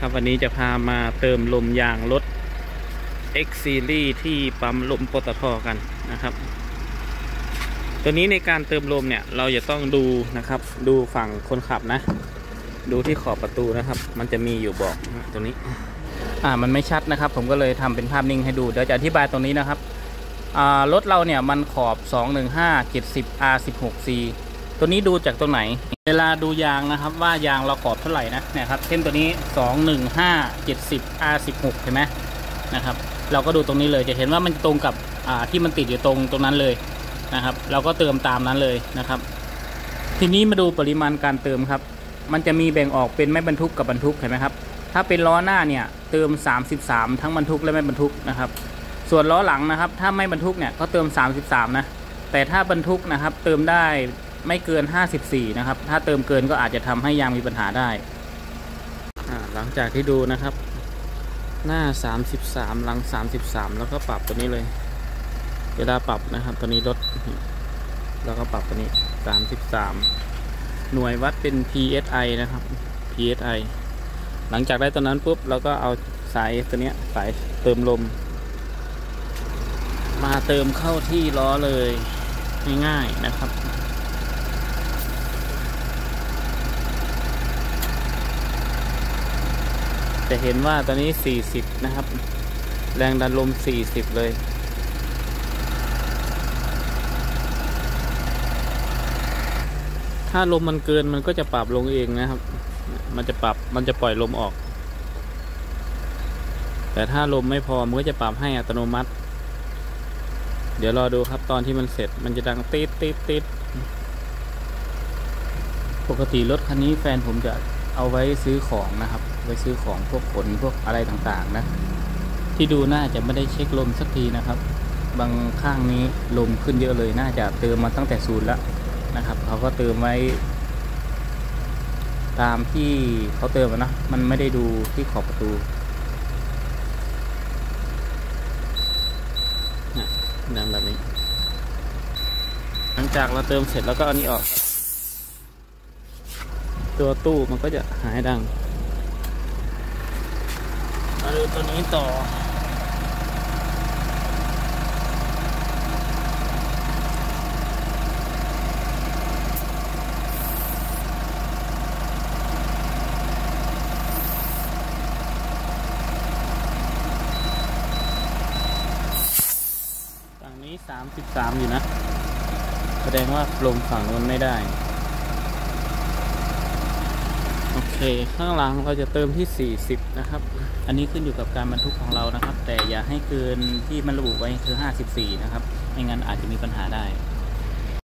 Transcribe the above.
ครับวันนี้จะพามาเติมลมยางรถ X Series ที่ปั๊มลมปตทกันนะครับ ตัวนี้ในการเติมลมเนี่ยเราจะต้องดูนะครับ ดูฝั่งคนขับนะ ดูที่ขอบประตูนะครับ มันจะมีอยู่บอกตรงนี้ อ่ามันไม่ชัดนะครับ ผมก็เลยทำเป็นภาพนิ่งให้ดู เดี๋ยวจะอธิบายตรงนี้นะครับ อ่ารถเราเนี่ยมันขอบ 215 70 R16C ตัวนี้ดูจากตรงไหน เวลาดูยางนะครับ ว่ายางเราขอบเท่าไหร่นะเนี่ยครับเส้นตัวนี้ 215 70 R16 เห็นไหมนะครับ เราก็ดูตรงนี้เลยจะเห็นว่ามันตรงกับที่มันติดอยู่ตรงตรงนั้นเลยนะครับ เราก็เติมตามนั้นเลยนะครับ ทีนี้มาดูปริมาณการเติมครับ มันจะมีแบ่งออกเป็นไม่บรรทุกกับบรรทุกเห็นไหมครับถ้าเป็นล้อหน้าเนี่ยเติม 33 ทั้งบรรทุกและไม่บรรทุกนะครับ ส่วนล้อหลังนะครับ ถ้าไม่บรรทุกเนี่ยก็เติม 33 นะแต่ถ้าบรรทุกนะครับเติมได้ ไม่เกิน 54 นะครับ ถ้าเติมเกินก็อาจจะทำให้ยางมีปัญหาได้ หลังจากที่ดูนะครับ หน้า 33 หลัง 33 แล้วก็ปรับตัวนี้เลย เวลาปรับนะครับ ตัวนี้ลด แล้วก็ปรับตัวนี้ 33 หน่วยวัดเป็น PSI นะครับ PSI หลังจากได้ตัวนั้นปุ๊บเราก็เอาสายตัวเนี้ยสายเติมลม มาเติมเข้าที่ล้อเลยง่ายๆนะครับ จะเห็นว่าตอนนี้ 40 นะครับ แรงดันลม 40 เลยถ้าลมมันเกินมันก็จะปรับลงเองนะครับ มันจะปรับมันจะปล่อยลมออก แต่ถ้าลมไม่พอมันก็จะปรับให้อัตโนมัติ เดี๋ยวรอดูครับตอนที่มันเสร็จมันจะดังติดติดติดปกติรถคันนี้แฟนผมจะ เอาไว้ซื้อของนะครับ ไว้ซื้อของพวกขนพวกอะไรต่างๆนะ ที่ดูน่าจะไม่ได้เช็คลมสักทีนะครับ บางข้างนี้ลมขึ้นเยอะเลย น่าจะเติมมาตั้งแต่ศูนย์แล้วนะครับเขาก็เติมไว้ ตามที่เขาเติมอะนะ มันไม่ได้ดูที่ขอบประตูดังแบบนี้ หลังจากเราเติมเสร็จแล้วก็เอานี้ออกครับ ตัวตู้มันก็จะหายดังมาดูตัวนี้ต่อ ฝั่งนี้ 33 อยู่นะ แสดงว่าลมฝั่งนู้นไม่ได้ โอ เค ข้างหลังเราจะเติมที่ 40 นะครับ อันนี้ขึ้นอยู่กับการบรรทุกของเรานะครับ แต่อย่าให้เกินที่มันระบุไว้คือ 54 นะครับ ไม่งั้นอาจจะมีปัญหาได้